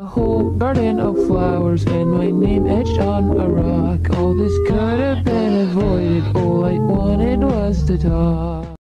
A whole garden of flowers and my name etched on a rock. All this could have been avoided. All I wanted was to talk.